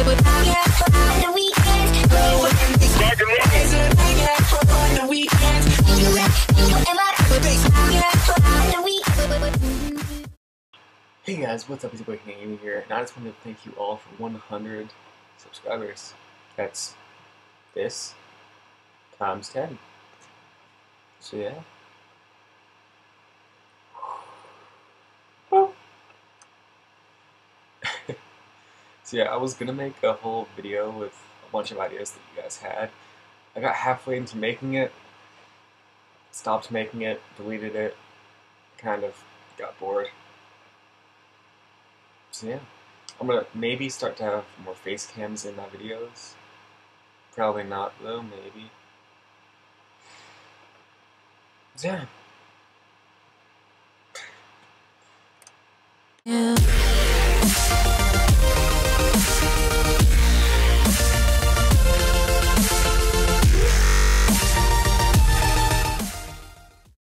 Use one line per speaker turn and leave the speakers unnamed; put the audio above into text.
Hey guys, what's up? It's your boy Gaming here, and I just wanted to thank you all for 100 subscribers. That's this times 10. So yeah. So yeah, I was gonna make a whole video with a bunch of ideas that you guys had. I got halfway into making it, stopped making it, deleted it, kind of got bored. So yeah, I'm gonna maybe start to have more face cams in my videos. Probably not though, maybe. So yeah.
Yeah.